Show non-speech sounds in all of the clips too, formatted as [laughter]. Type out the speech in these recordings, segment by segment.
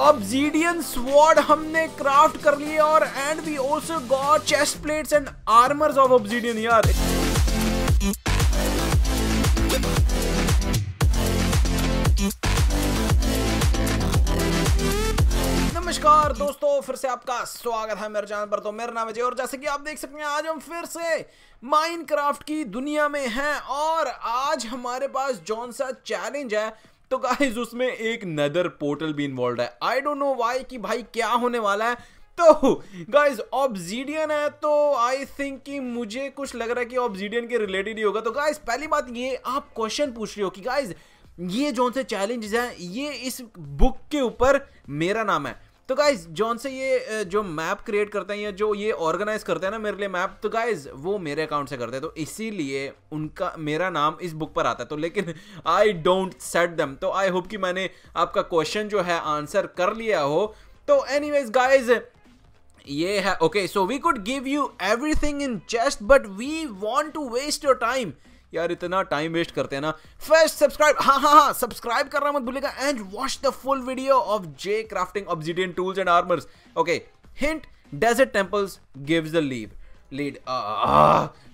Obsidian sword हमने craft कर लिए और and we also got chest plates and armours of obsidian यार। नमस्कार दोस्तों, फिर से आपका स्वागत है मेरे चैनल पर। तो मेरा नाम है और जैसे कि आप देख सकते हैं, आज हम फिर से माइनक्राफ्ट की दुनिया में हैं और आज हमारे पास जौन सा चैलेंज है। तो गाइज़ उसमें एक नदर पोर्टल भी इन्वॉल्व है। आई डोंट नो वाई कि भाई क्या होने वाला है। तो गाइज़ ऑब्जीडियन है तो आई थिंक कि मुझे कुछ लग रहा है कि ऑब्जीडियन के रिलेटेड ही होगा। तो गाइज़ पहली बात ये, आप क्वेश्चन पूछ रहे हो कि गाइज़ ये जो से चैलेंजेस हैं, ये इस बुक के ऊपर मेरा नाम है। तो गाइज़ जॉन से ये जो मैप क्रिएट करते हैं या जो ये ऑर्गेनाइज करते हैं ना मेरे लिए मैप तो गाइज़ वो मेरे अकाउंट से करते हैं। तो इसीलिए उनका, मेरा नाम इस बुक पर आता है। तो लेकिन आई डोंट सेट दम तो आई होप कि मैंने आपका क्वेश्चन जो है आंसर कर लिया हो। तो एनी वेज गाइज़ ये है okay so we could give you everything in chest but we want to waste your time यार इतना टाइम वेस्ट करते हैं ना। फ़र्स्ट सब्सक्राइब हाँ हाँ हाँ सब्सक्राइब करना मत भूलेगा and watch the full video of J crafting obsidian tools and armours okay hint desert temples gives the lead lead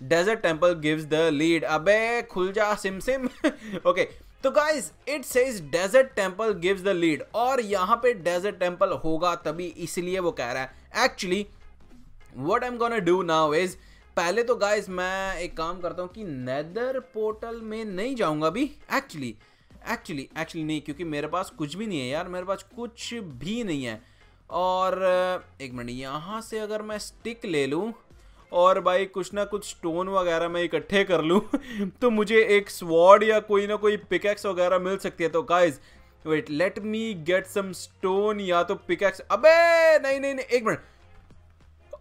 desert temple gives the lead अबे, खुल जा, सिम सिम। [laughs] ओके तो guys it says desert temple gives the lead और यहाँ पे desert temple होगा तभी इसलिए वो कह रहा है। Actually I am gonna do now is पहले तो गाइस मैं एक काम करता हूँ कि नेदर पोर्टल में नहीं जाऊँगा अभी। एक्चुअली एक्चुअली एक्चुअली नहीं, क्योंकि मेरे पास कुछ भी नहीं है यार, मेरे पास कुछ भी नहीं है। और, एक मिनट, यहाँ से अगर मैं स्टिक ले लूँ, और भाई कुछ ना कुछ स्टोन वगैरह मैं इकट्ठे कर लूँ [laughs] तो मुझे एक स्वॉर्ड या कोई ना कोई पिकैक्स वगैरह मिल सकती है। तो guys wait let me get some stone या तो पिकैक्स अबे, नहीं नहीं नहीं, एक मिनट।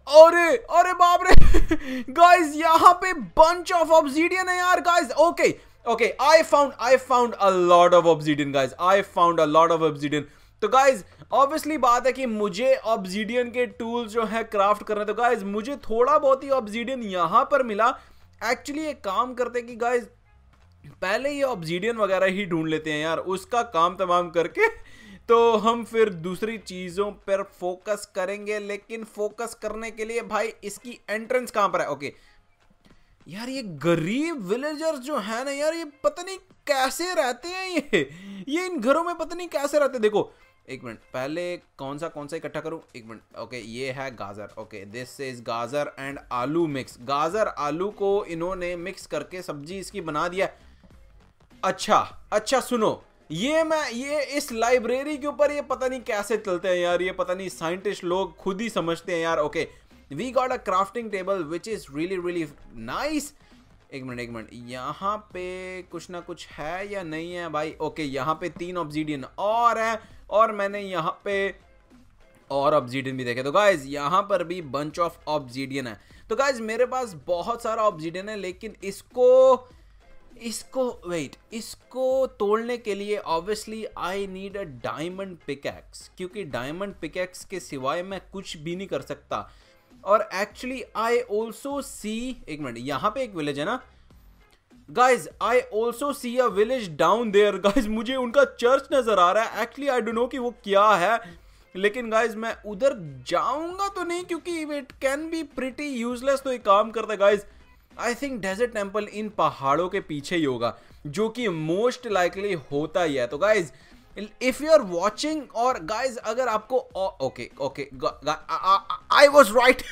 अरे अरे बाप रे। [laughs] गाइस यहाँ पे बंच ऑफ़ ऑब्सीडियन है यार guys okay okay I found I found a lot of obsidian guys I found a lot of obsidian तो गाइस ऑब्वियसली बात है कि मुझे ऑब्जीडियन के टूल्स जो है क्राफ्ट करने तो गाइस मुझे थोड़ा बहुत ही ऑब्जीडियन यहाँ पर मिला। एक्चुअली एक काम करते कि गाइज़ पहले ये ऑब्सीडियन वगैरह ही ढूंढ लेते हैं यार। उसका काम तमाम करके तो हम फिर दूसरी चीज़ों पर फोकस करेंगे, लेकिन फोकस करने के लिए भाई इसकी एंट्रेंस कहाँ पर है? ओके यार ये गरीब विलेजर्स जो है ना यार, ये पता नहीं कैसे रहते हैं ये? ये इन घरों में पता नहीं कैसे रहते देखो, एक मिनट, पहले कौन सा कौन सा इकट्ठा करूँ? एक मिनट ओके ये है गाजर okay this is gajar and aloo mix गाजर, आलू को इन्होंने मिक्स करके सब्ज़ी इसकी बना दिया। अच्छा अच्छा सुनो ये मैं, ये इस लाइब्रेरी के ऊपर ये पता नहीं कैसे चलते हैं यार, ये पता नहीं साइंटिस्ट लोग खुद ही समझते हैं यार okay we got a crafting table which is really really nice एक मिनट एक मिनट, यहाँ पे कुछ ना कुछ है या नहीं है भाई? ओके यहाँ पे तीन ऑब्जीडियन और है, और मैंने यहाँ पे और ऑब्जीडियन भी देखे। तो गाइज़ यहाँ पर भी बंच ऑफ़ ऑब्जीडियन है। तो गाइज़ मेरे पास बहुत सारा ऑब्जीडियन है, लेकिन इसको इसको वेट इसको तोड़ने के लिए obviously I need a diamond pickaxe क्योंकि डायमंड पिकैक्स के सिवाय मैं कुछ भी नहीं कर सकता। और एक्चुअली आई ऑल्सो सी एक मिनट, यहाँ पे एक विलेज है ना? Guys I also see a village down there guys मुझे उनका चर्च नज़र आ रहा है। एक्चुअली आई डोंट नो कि वो क्या है। लेकिन गाइज़ मैं उधर जाऊँगा तो नहीं, क्योंकि it can be pretty useless तो एक काम करता है guys I think desert temple इन पहाड़ों के पीछे ही होगा, जो कि मोस्ट लाइकली होता ही है। तो guys if you are watching और गाइज़ अगर आपको okay okay I was right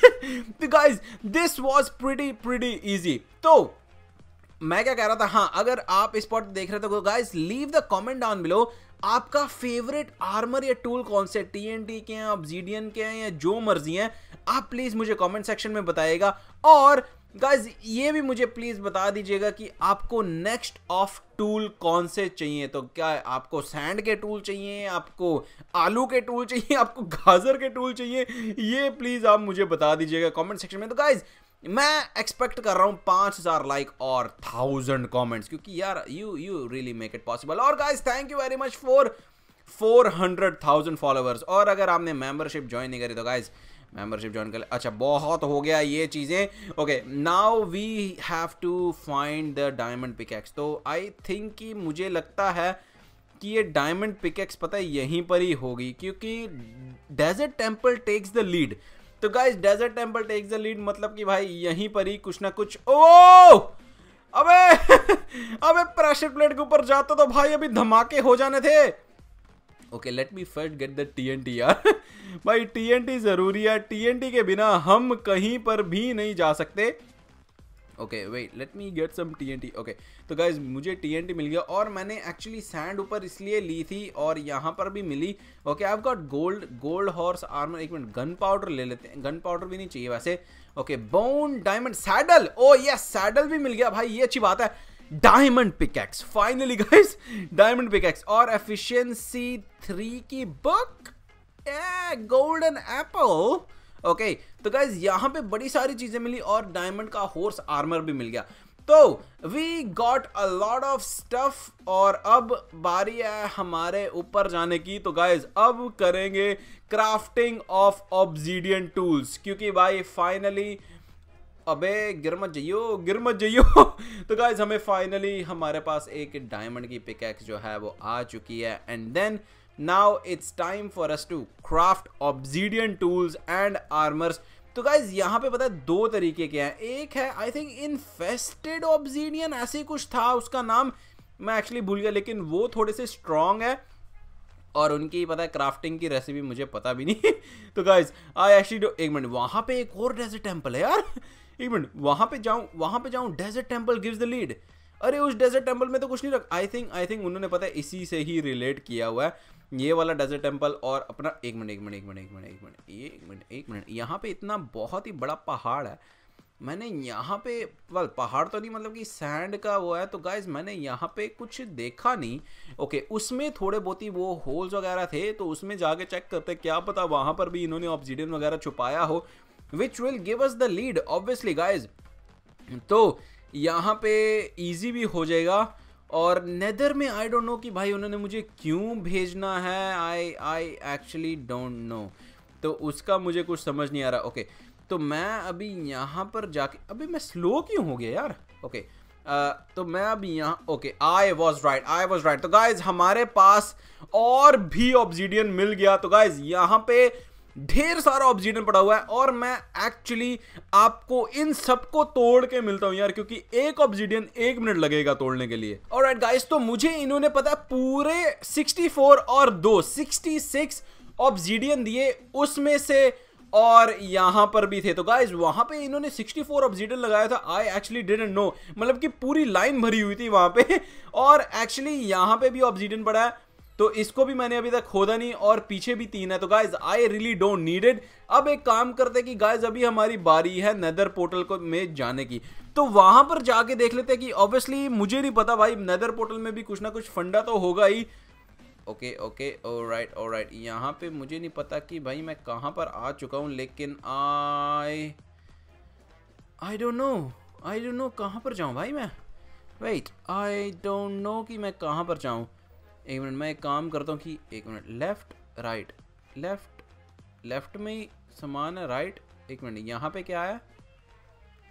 guys this was pretty pretty easy तो मैं क्या कह रहा था? हाँ अगर आप इस पॉट देख रहे थे तो guys leave the comment down below आपका फेवरेट आर्मर या टूल कौन से? टी के हैं ऑब्जीडियन के हैं या जो मर्ज़ी हैं, आप प्लीज़ मुझे कमेंट सेक्शन में बताइएगा। और गाइज़ ये भी मुझे प्लीज़ बता दीजिएगा कि आपको नेक्स्ट ऑफ़ टूल कौन से चाहिए? तो क्या आपको सैंड के टूल चाहिए? आपको आलू के टूल चाहिए? आपको गाजर के टूल चाहिए? ये प्लीज़ आप मुझे बता दीजिएगा कमेंट सेक्शन में। तो गाइज़ मैं एक्सपेक्ट कर रहा हूँ पाँच हज़ार लाइक और थाउज़ेंड कमेंट्स क्योंकि यार you you really make it possible और guys thank you very much for four hundred thousand followers और अगर आपने मेंबरशिप ज्वाइन नहीं करी तो गाइज़ मेंबरशिप ज्वाइन कर अच्छा बहुत हो गया ये चीज़ें। Okay now we have to find the diamond pickaxe तो आई थिंक कि मुझे लगता है कि ये डायमंड पिकेक्स पता है यहीं पर ही होगी, क्योंकि desert temple takes the lead तो guys desert temple takes the lead मतलब कि भाई यहीं पर ही कुछ ना कुछ। ओ अबे! [laughs] अबे प्रेशर प्लेट के ऊपर जाता तो भाई अभी धमाके हो जाने थे। Okay let me first get the TNT यार भाई टीएनटी ज़रूरी है टीएनटी के बिना हम कहीं पर भी नहीं जा सकते okay wait let me get some TNT okay तो गाइज़ मुझे टीएनटी मिल गया और मैंने एक्चुअली सैंड ऊपर इसलिए ली थी और यहाँ पर भी मिली। Okay I got gold gold horse armour एक मिनट गन पाउडर ले लेते हैं। गन पाउडर भी नहीं चाहिए वैसे। Okay bone diamond saddle oh yes saddle भी मिल गया। भाई, ये अच्छी बात है। Diamond pickaxe finally guys diamond pickaxe और एफिशिएंसी थ्री की बुक गोल्डन एप्पल ओके तो गाइज़ यहाँ पे बड़ी सारी चीज़ें मिली और डायमंड का होर्स आर्मर भी मिल गया। तो we got a lot of stuff और अब बारी है हमारे ऊपर जाने की। तो गाइज़ अब करेंगे क्राफ्टिंग ऑफ़ ऑब्जीडियन टूल्स क्योंकि भाई फाइनली अबे, गिर मत जाइयो, गिर मत जाइयो। [laughs] तो गाइज़ हमें फाइनली हमारे पास एक डायमंड की पिकैक्स जो है, वो आ चुकी है। And then now it's time for us to craft obsidian tools and armours तो गाइज़ यहाँ पे पता है दो तरीके के हैं। एक है आई थिंक इनफेस्टेड ऑब्जीडियन ऐसे कुछ था, उसका नाम मैं एक्चुअली भूल गया, लेकिन वो थोड़े से स्ट्रॉन्ग है। और उनकी, पता है क्राफ्टिंग की रेसिपी मुझे पता भी नहीं [laughs] तो गाइज़ आई एक्चुअली एक मिनट वहाँ पे एक और डेजर्ट टेंपल है यार। [laughs] एक मिनट वहाँ पे जाऊँ, वहाँ पे जाऊँ desert temple gives the lead अरे, उस डेजर्ट टेंपल में तो कुछ नहीं रख आई थिंक आई थिंक उन्होंने, पता है, इसी से ही रिलेट किया हुआ है। ये वाला डेजर्ट टेंपल और अपना, एक मिनट एक मिनट एक मिनट एक मिनट एक मिनट एक मिनट एक मिनट यहाँ पे इतना बहुत ही बड़ा पहाड़ है। मैंने यहाँ पे वेल पहाड़ तो नहीं मतलब कि सैंड का वो है तो गाइज़ मैंने यहाँ पे कुछ देखा नहीं। ओके उसमें थोड़े बहुत ही वो होल्स वगैरह थे तो उसमें जाके चेक करते क्या पता वहाँ पर भी इन्होंने ऑब्जीडियन वगैरह छुपाया हो which will give us the lead obviously guys तो यहाँ पे इजी भी हो जाएगा। और नेदर में आई डोंट नो कि भाई उन्होंने मुझे क्यों भेजना है I I actually don't know तो उसका मुझे कुछ समझ नहीं आ रहा। ओके तो मैं अभी यहाँ पर जाके, अभी मैं स्लो क्यों हो गया यार? ओके तो मैं अभी यहाँ okay I was right I was right तो गाइज़ हमारे पास और भी ऑब्जीडियन मिल गया। तो गाइज़ यहाँ पे ढेर सारा ऑब्जीडियन पड़ा हुआ है और मैं एक्चुअली आपको इन सबको तोड़ के मिलता हूँ यार, क्योंकि एक ऑब्जीडियन एक मिनट लगेगा तोड़ने के लिए। और राइट गाइज़ तो मुझे इन्होंने पता है पूरे 64 और दो 66 ऑब्जीडियन दिए, उसमें से और यहाँ पर भी थे। तो गाइज़ वहाँ पे इन्होंने 64 फोर ऑब्जीडियन लगाया था। आई एक्चुअली डिडंट नो मतलब कि पूरी लाइन भरी हुई थी वहाँ पे। और एक्चुअली यहाँ पे भी ऑब्जीडियन पड़ा है। तो इसको भी मैंने अभी तक खोदा नहीं और पीछे भी तीन है। तो guys I really don't need it अब एक काम करते कि गाइज़ अभी हमारी बारी है नेदर पोर्टल को में जाने की। तो वहाँ पर जाके देख लेते हैं कि ऑब्वियसली मुझे नहीं पता भाई नेदर पोर्टल में भी कुछ ना कुछ फंडा तो होगा ही। Okay okay oh right oh right यहाँ पे मुझे नहीं पता कि भाई मैं कहाँ पर आ चुका हूँ, लेकिन I I don't know I don't know कहाँ पर जाऊँ भाई मैं? वेट आई डोंट नो कि मैं कहाँ पर जाऊँ। एक मिनट, मैं एक काम करता हूँ कि एक minute left right left left में ही सामान है राइट एक मिनट, यहाँ पे क्या आया?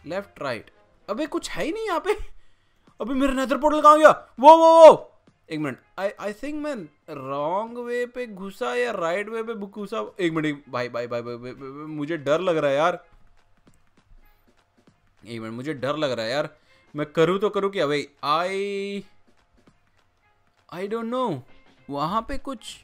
लेफ़्ट राइट अबे कुछ है ही नहीं यहाँ पे। अभी मेरा नेदर पोर्टल कहाँ गया? वो वो वो। एक मिनट आई आई थिंक मैं रॉन्ग वे पे घुसा या राइट वे पे घुसा? एक मिनट भाई भाई भाई भाई मुझे डर लग रहा है यार। एक मिनट, मुझे डर लग रहा है यार। मैं करूँ तो करूँ क्या? भाई आई आई डोंट नो वहाँ पे कुछ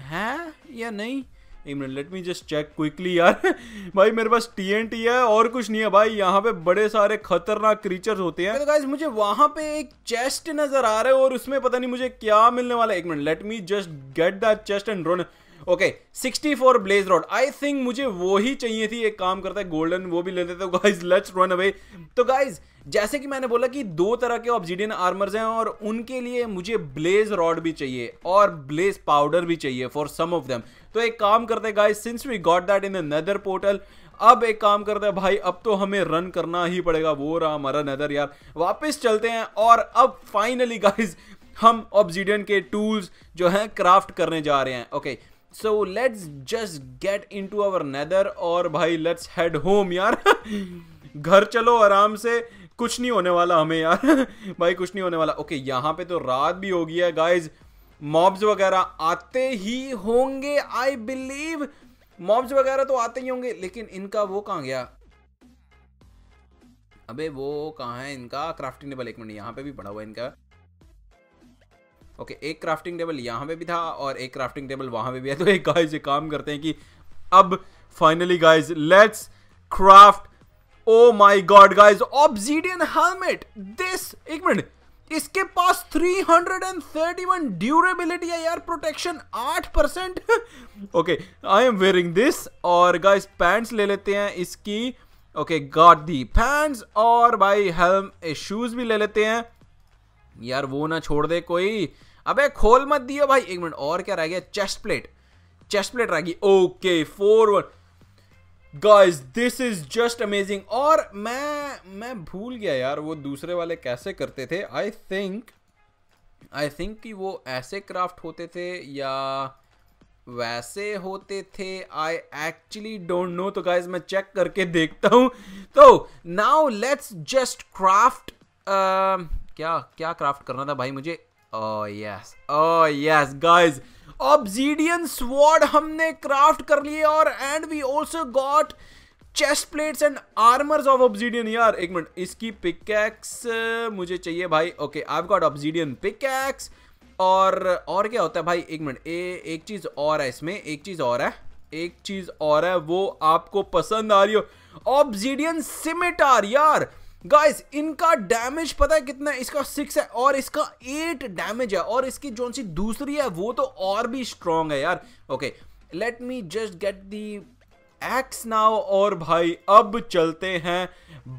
है या नहीं? एक minute let me just check quickly यार। [laughs] भाई, मेरे पास टीएनटी है और कुछ नहीं है भाई। यहाँ पे बड़े सारे खतरनाक क्रीचर्स होते हैं। तो गाइस मुझे वहाँ पे एक चेस्ट नज़र आ रहा है और उसमें पता नहीं मुझे क्या मिलने वाला है। एक minute let me just get that chest and run okay 64 blaze rod I think मुझे वो ही चाहिए थी एक काम करता है गोल्डन वो भी ले लेते तो गाइज़ लेट्स रन अवे तो गाइज़ जैसे कि मैंने बोला कि दो तरह के ऑब्जीडियन आर्मर्स हैं और उनके लिए मुझे ब्लेज रॉड भी चाहिए और ब्लेज पाउडर भी चाहिए फॉर सम ऑफ़ देम तो एक काम करते हैं guys since we got that in the nether portal अब एक काम करते हैं भाई अब तो हमें रन करना ही पड़ेगा। वो रहा हमारा नदर यार। वापस चलते हैं और अब फाइनली गाइज़ हम ऑब्जीडियन के टूल्स जो हैं क्राफ्ट करने जा रहे हैं। Okay okay, so let's just get into our nether और भाई लेट्स हेड होम यार। [laughs] घर चलो आराम से। कुछ नहीं होने वाला हमें यार। [laughs] भाई कुछ नहीं होने वाला। ओके okay, यहाँ पे तो रात भी हो गई है गाइज़ मॉब्स वगैरह आते ही होंगे आई बिलीव मॉब्स वगैरह तो आते ही होंगे लेकिन इनका वो कहाँ गया? अबे वो कहाँ है इनका? क्राफ्टिंग टेबल एक मिनट यहाँ पे भी पड़ा हुआ है इनका। ओके एक क्राफ्टिंग टेबल यहाँ पे भी था और एक क्राफ्टिंग टेबल वहाँ पे भी है। तो एक गाइस ये काम करते हैं कि अब finally guys let's craft oh my god guys obsidian helmet this एक मिनट इसके पास 331 ड्यूरेबिलिटी है यार protection 8 percent. Okay I am wearing this और गाइस पैंट्स ले लेते हैं इसकी। ओके गॉट दी पैंट्स और भाई हेल्म शूज़ भी ले लेते हैं। यार वो ना छोड़ दे कोई। अबे, खोल मत दियो भाई। एक मिनट, और क्या रह गया? चेस्ट प्लेट चेस्ट प्लेट रह गई। Okay four one guys this is just amazing और मैं मैं भूल गया यार, वो दूसरे वाले कैसे करते थे? आई थिंक आई थिंक कि वो ऐसे क्राफ्ट होते थे या वैसे होते थे। आई एक्चुअली डोंट नो तो गाइज़ मैं चेक करके देखता हूँ। तो नाउ लेट्स जस्ट क्राफ्ट क्या क्या क्राफ्ट करना था भाई मुझे? Yes oh yes guys obsidian sword हमने क्राफ्ट कर लिए और and we also got chest plates and armours of obsidian यार, एक मिनट इसकी पिकैक्स मुझे चाहिए भाई. Okay I got obsidian pickaxe और और क्या होता है भाई? एक मिनट ए, एक चीज़ और है इसमें. एक चीज़ और है. एक चीज़ और है. वो आपको पसंद आ रही हो. ऑब्जीडियन सिमेटार यार गाइस इनका डैमेज पता है कितना है? इसका सिक्स है और इसका एट डैमेज है और इसकी जो सी दूसरी है, वो तो और भी स्ट्रांग है यार। Okay let me just get the axe now और भाई, अब चलते हैं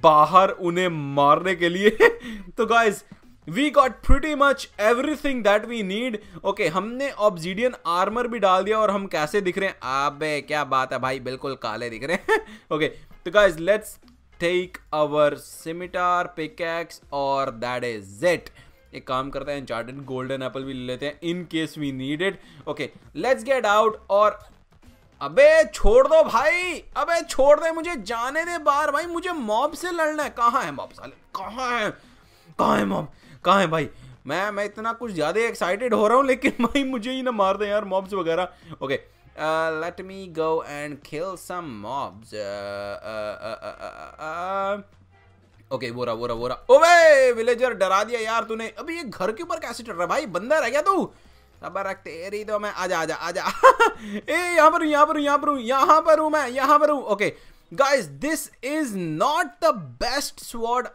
बाहर उन्हें मारने के लिए। [laughs] तो guys we got pretty much everything that we need okay हमने ऑब्जीडियन आर्मर भी डाल दिया और हम कैसे दिख रहे हैं? अबे, क्या बात है भाई, बिल्कुल काले दिख रहे हैं। [laughs] ओके तो guys let's take our scimitar pickaxe और दैट इज़ इट एक काम करते हैं चार्टेड गोल्डन एप्पल भी ले लेते हैं in case we need it okay let's get out और अबे छोड़ दो भाई! अबे छोड़ दे मुझे, जाने दे बाहर भाई, मुझे मॉब से लड़ना है। कहाँ है मॉब साले? कहाँ है? कहाँ है मॉब कहाँ है भाई? मैं मैं इतना कुछ ज़्यादा एक्साइटेड हो रहा हूँ, लेकिन [laughs] भाई मुझे ही ना मार दे यार मॉब्स वगैरह। Okay okay. Uh, let me go and kill some mobs. Okay बोरा बोरा बोरा ओबे विलेजर डरा दिया यार तूने। अभी ये घर के ऊपर कैसे चढ़ रहा है भाई बंदा रह गया तू। सबर रख तेरी तो मैं आजा आजा आजा। [laughs] ए यहाँ पर हूँ यहाँ पर हूँ यहाँ पर हूँ यहाँ पर हूँ मैं यहाँ पर हूँ। Okay guys this is not the best sword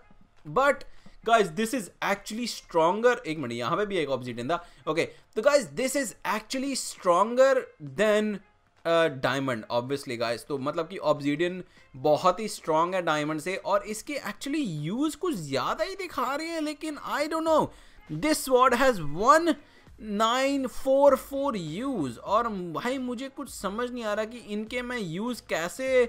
but guys this is actually stronger एक मिनट, यहाँ पे भी एक ऑब्जिडियन था ओके तो guys this is actually stronger than diamond obviously guys तो मतलब कि ऑब्जिडियन बहुत ही स्ट्रॉन्ग है डायमंड से और इसके एक्चुअली यूज़ कुछ ज़्यादा ही दिखा रहे हैं, लेकिन I don't know this sword has one nine four four use और भाई मुझे कुछ समझ नहीं आ रहा कि इनके मैं यूज़ कैसे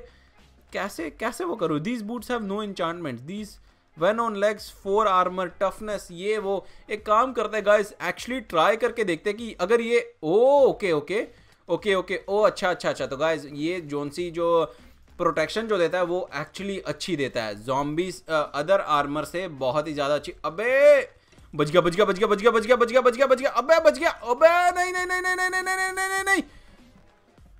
कैसे कैसे वो करूँ? These boots have no enchantment these when on legs four armour toughness ये वो एक काम करते हैं गाइस एक्चुअली ट्राई करके देखते हैं कि अगर ये ओ ओके ओके ओके ओके ओ अच्छा अच्छा अच्छा तो गाइस ये जोनसी जो प्रोटेक्शन जो देता है वो एक्चुअली अच्छी देता है जॉम्बीज अदर आर्मर से बहुत ही ज़्यादा अच्छी अबे बच गया बच गया बच गया बच गया बच गया बच गया बच गया बच गया अबे बच गया अबे नहीं नहीं नहीं नहीं नहीं नहीं नहीं नहीं नहीं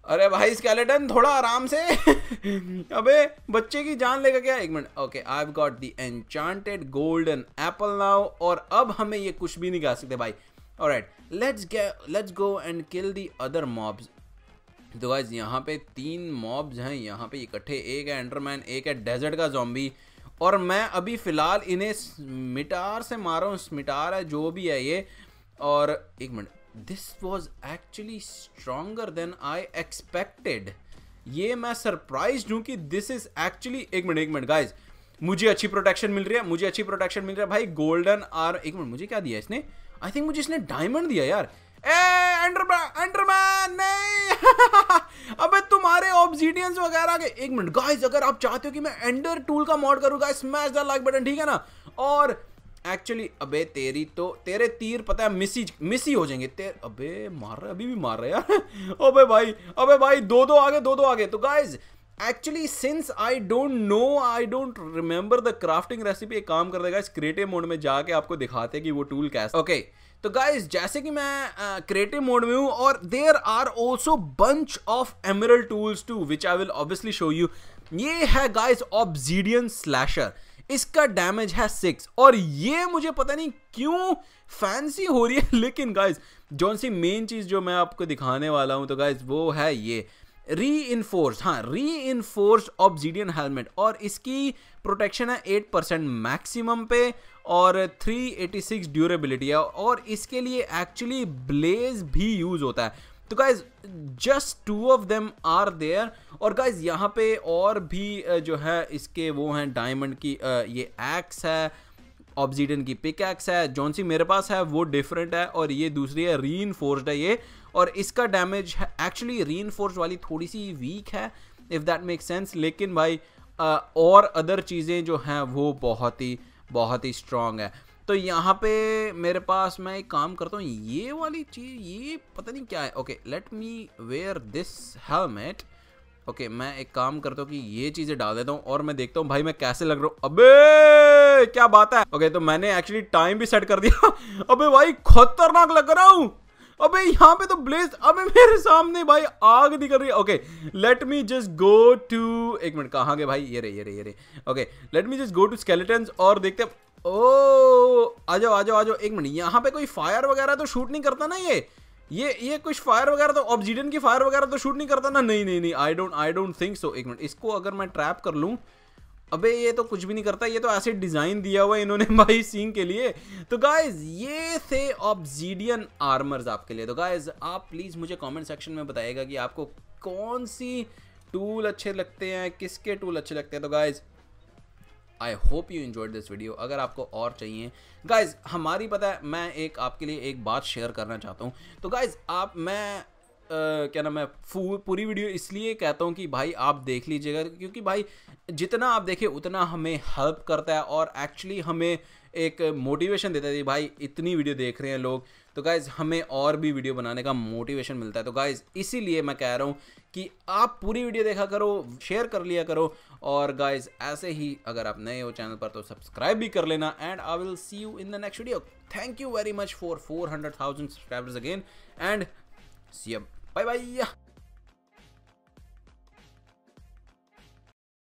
अरे भाई स्केलेटन थोड़ा आराम से। [laughs] अबे, बच्चे की जान लेगा क्या? एक minute. Okay I got the enchanted golden apple now और अब हमें ये कुछ भी नहीं गा सकते भाई। Alright let's let's go and kill the other mobs तो गाइज़ यहाँ पे तीन मॉब्स हैं। यहाँ पे इकट्ठे, एक है एंडरमैन एक है डेजर्ट का जॉम्बी और मैं अभी फ़िलहाल इन्हें स्मिटार से मारा हूँ। स्मिटार है, जो भी है ये। और एक minute. This was actually stronger than I expected ये मैं सरप्राइज़ हूँ कि दिस इज़ एक्चुअली एक मिनट एक मिनट गाइज़ मुझे अच्छी प्रोटेक्शन मिल रही है, मुझे अच्छी प्रोटेक्शन मिल रहा है। भाई गोल्डन आर एक मिनट मुझे क्या दिया इसने? आई थिंक मुझे इसने डायमंड दिया यार। ए एंडरमैन नहीं! [laughs] अबे, तुम्हारे ऑब्जीडियंस वगैरह के एक मिनट गाइस अगर आप चाहते हो कि मैं एंडर टूल का मॉड करूँ guys smash the like button ठीक है ना? और एक्चुअली अबे तेरी तो तेरे तीर पता है मिसी मिसी हो जाएँगे। तेरे अबे मार रहे अभी भी मार रहे यार। [laughs] अबे भाई अबे भाई दो दो आगे दो दो आगे। तो guys actually since I don't know I don't remember the crafting recipe एक काम कर देगा इस क्रिएटिव मोड में जाके आपको दिखाते कि वो टूल कैसे ओके okay, तो गाइज़ जैसे कि मैं क्रिएटिव uh, मोड में हूँ और there are also bunch of emerald tools too which I will obviously show you ये है गाइज़ ऑब्जीडियन स्लैशर इसका डैमेज है सिक्स और ये मुझे पता नहीं क्यों फैंसी हो रही है, [laughs] लेकिन गाइज़ जौन सी मेन चीज़ जो मैं आपको दिखाने वाला हूँ तो गाइज़ वो है ये। री इन्फोर्स हाँ री इन्फोर्स ऑब्जीडियन हेलमेट और इसकी प्रोटेक्शन है एट परसेंट मैक्सिमम पे और 386 ड्यूरेबिलिटी है और इसके लिए एक्चुअली ब्लेज भी यूज़ होता है। तो guys just two of them are there और गाइज़ यहाँ पे और भी जो है, इसके वो हैं डायमंड की ये एक्स है ऑब्जीडन की पिक एक्स है। जौन सी मेरे पास है, वो डिफरेंट है और ये दूसरी है री है ये। और इसका डैमेज एक्चुअली री वाली थोड़ी सी वीक है इफ़ दैट मेक सेंस लेकिन भाई और अदर चीज़ें जो हैं, वो बहुत ही बहुत ही स्ट्रॉन्ग है। तो यहाँ पे मेरे पास मैं एक काम करता हूँ, ये वाली चीज़, ये पता नहीं क्या है। Okay let me wear this helmet okay, मैं एक काम करता हूँ कि ये चीज़ें डाल देता हूँ और मैं देखता हूँ, भाई मैं कैसे लग रहा हूँ। अबे, क्या बात है। ओके तो मैंने एक्चुअली टाइम भी सेट कर दिया। [laughs] अबे भाई, खतरनाक लग रहा हूँ। अबे, यहाँ पे तो ब्लेज अबे मेरे सामने भाई आग दिख रही है। Okay let me just go to एक मिनट, कहाँ गए भाई? ये रे ये रे ये रे। Okay let me just go to skeleton और देखते ओ आ जाओ आ जाओ आ जाओ, एक मिनट, यहाँ पे कोई फायर वगैरह तो शूट नहीं करता ना ये? ये ये कुछ फायर वगैरह तो ऑब्जीडियन की फायर वगैरह तो शूट नहीं करता ना? नहीं नहीं नहीं I don't I don't think so एक मिनट, इसको अगर मैं ट्रैप कर लूँ, अबे ये तो कुछ भी नहीं करता, ये तो ऐसे डिज़ाइन दिया हुआ है इन्होंने [laughs] भाई सीन के लिए। तो गाइज़ ये थे ऑब्जीडियन आर्मर्स आपके लिए। तो गाइज़ आप प्लीज़ मुझे कमेंट सेक्शन में बताइएगा कि आपको कौन सी टूल अच्छे लगते हैं, किसके टूल अच्छे लगते हैं। तो guys I hope you enjoyed this video अगर आपको और चाहिए गाइज़ हमारी पता है मैं एक आपके लिए एक बात शेयर करना चाहता हूँ। तो गाइज़ आप मैं Uh, क्या नाम है पूरी वीडियो इसलिए कहता हूँ कि भाई आप देख लीजिएगा क्योंकि भाई जितना आप देखें उतना हमें हेल्प करता है और एक्चुअली हमें एक मोटिवेशन देता है भाई इतनी वीडियो देख रहे हैं लोग। तो गाइज़ हमें और भी वीडियो बनाने का मोटिवेशन मिलता है। तो गाइज़ इसीलिए मैं कह रहा हूँ कि आप पूरी वीडियो देखा करो शेयर कर लिया करो। और गाइज़ ऐसे ही अगर आप नए हो चैनल पर तो सब्सक्राइब भी कर लेना। And I will see you in the next video thank you very much for four hundred thousand subscribers again and see bye bye